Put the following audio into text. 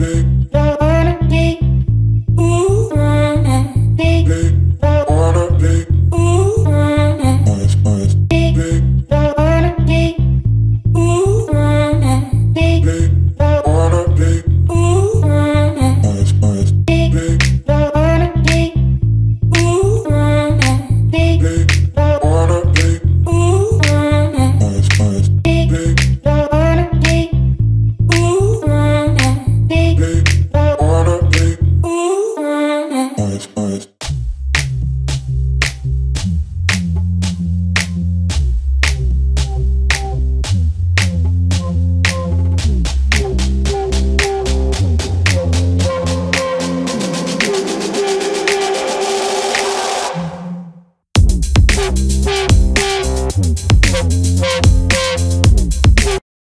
baby. Thank